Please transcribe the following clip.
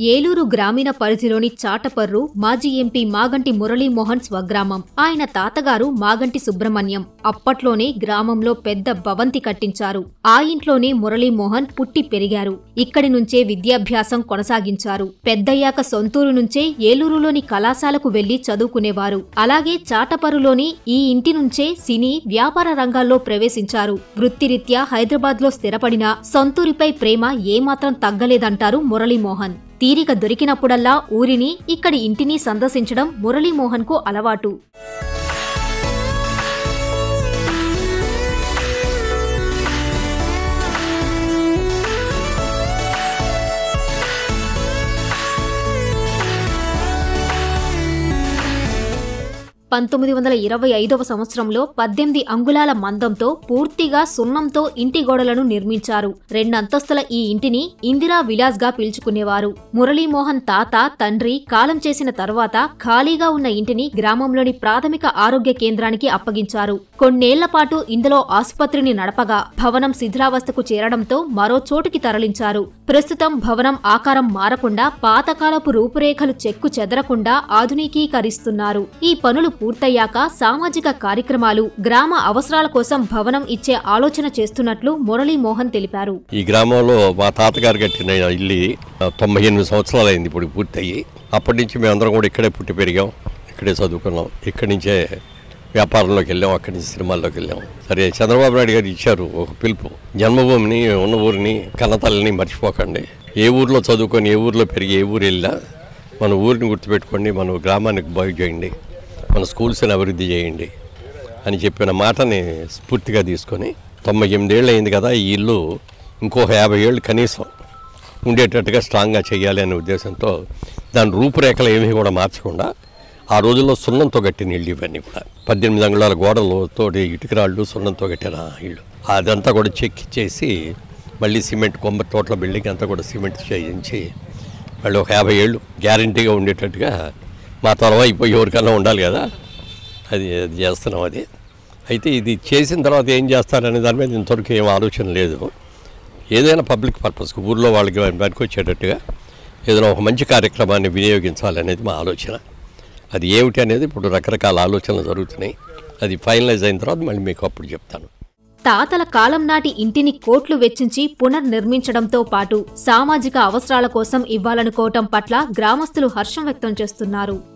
ఏలూరు గ్రామీణ పరిధిలోని చాటపర్రు మాజీ ఎంపీ మాగంటి మురళీమోహన్ స్వగ్రామం. ఆయన తాతగారు మాగంటి సుబ్రహ్మణ్యం. అప్పట్లోనే గ్రామంలో పెద్ద భవంతి కట్టించారు. ఆ ఇంట్లోనే మురళీమోహన్ పుట్టి పెరిగారు. ఇక్కడి నుంచే విద్యాభ్యాసం కొనసాగించారు. పెద్దయ్యాక సొంతూరు నుంచే ఏలూరులోని కళాశాలకు వెళ్ళి చదువుకునేవారు. అలాగే చాటపరులోని ఈ ఇంటి నుంచే సినీ వ్యాపార రంగాల్లో ప్రవేశించారు. వృత్తిరీత్యా హైదరాబాద్లో స్థిరపడిన సొంతూరిపై ప్రేమ ఏమాత్రం తగ్గలేదంటారు మురళీమోహన్. తీరిక దొరికినప్పుడల్లా ఊరిని ఇక్కడి ఇంటిని సందర్శించడం మురళీమోహన్కు అలవాటు. పంతొమ్మిది వందల ఇరవై ఐదవ సంవత్సరంలో పద్దెనిమిది అంగుళాల మందంతో పూర్తిగా సున్నంతో ఇంటి గోడలను నిర్మించారు. రెండంతస్తుల ఈ ఇంటిని ఇందిరా విలాస్గా పిలుచుకునేవారు. మురళీమోహన్ తాత తండ్రి కాలం చేసిన తర్వాత ఖాళీగా ఉన్న ఇంటిని గ్రామంలోని ప్రాథమిక ఆరోగ్య కేంద్రానికి అప్పగించారు. కొన్నేళ్ళ పాటు ఇందులో ఆసుపత్రిని నడపగా భవనం శిథిలావస్థకు చేరడంతో మరో చోటుకి తరలించారు. ప్రస్తుతం భవనం ఆకారం మారకుండా పాతకాలపు రూపురేఖలు చెక్కు చెదరకుండా ఆధునికీకరిస్తున్నారు. ఈ పనులు పూర్తయ్యాక సామాజిక కార్యక్రమాలు గ్రామ అవసరాల కోసం భవనం ఇచ్చే ఆలోచన చేస్తున్నట్లు మురళీమోహన్ తెలిపారు. ఈ గ్రామంలో మా తాతగారు కట్టిన ఇల్లు తొంభై ఎనిమిది సంవత్సరాలు అయింది ఇప్పుడు పూర్తయ్యి అప్పటి నుంచి మేమందరం కూడా ఇక్కడే పుట్టి పెరిగాం ఇక్కడే చదువుకున్నాం. ఇక్కడి నుంచే వ్యాపారంలోకి వెళ్ళాం అక్కడి నుంచి సినిమాల్లోకి వెళ్ళాం. సరే చంద్రబాబు నాయుడు గారు ఇచ్చారు ఒక పిలుపు. జన్మభూమిని ఉన్న ఊరిని కన్నతల్లిని మర్చిపోకండి. ఏ ఊర్లో చదువుకొని ఏ ఊర్లో పెరిగి ఏ ఊరు వెళ్ళినా మన ఊరిని గుర్తుపెట్టుకోండి మన గ్రామానికి బాగు చేయండి మన స్కూల్స్ని అభివృద్ధి చేయండి అని చెప్పిన మాటని స్ఫూర్తిగా తీసుకొని తొంభై ఎనిమిదేళ్ళు అయింది కదా ఈ ఇల్లు ఇంకో యాభై ఏళ్ళు కనీసం ఉండేటట్టుగా స్ట్రాంగ్గా చేయాలి అనే ఉద్దేశంతో దాని రూపురేఖలు ఏమీ కూడా మార్చకుండా ఆ రోజుల్లో సున్నంతో కట్టిన ఇల్లు ఇవన్నీ కూడా. పద్దెనిమిది అంగుళాల గోడలతో ఇటుకరాళ్ళు సున్నంతో కట్టిన ఇళ్ళు అదంతా కూడా చెక్ చేసి మళ్ళీ సిమెంట్ కొమ్మ తోటల బిల్డింగ్ అంతా కూడా సిమెంట్ చేయించి మళ్ళీ ఒక యాభై ఏళ్ళు గ్యారంటీగా ఉండేటట్టుగా మా త్వరవ అయిపోయి ఎవరికన్నా ఉండాలి కదా. అది అది చేస్తున్నాం అది. అయితే ఇది చేసిన తర్వాత ఏం చేస్తారనే దాని మీద ఇంతవరకు ఏం ఆలోచన లేదు. ఏదైనా పబ్లిక్ పర్పస్ ఊర్లో వాళ్ళకి పనికి వచ్చేటట్టుగా ఏదైనా ఒక మంచి కార్యక్రమాన్ని వినియోగించాలనేది మా ఆలోచన. అది ఏమిటి అనేది ఇప్పుడు రకరకాల ఆలోచనలు జరుగుతున్నాయి. అది ఫైనలైజ్ అయిన తర్వాత మళ్ళీ మీకు అప్పుడు చెప్తాను. తాతల కాలం నాటి ఇంటిని కోట్లు వెచ్చించి పునర్నిర్మించడంతో పాటు సామాజిక అవసరాల కోసం ఇవ్వాలనుకోవటం పట్ల గ్రామస్తులు హర్షం వ్యక్తం చేస్తున్నారు.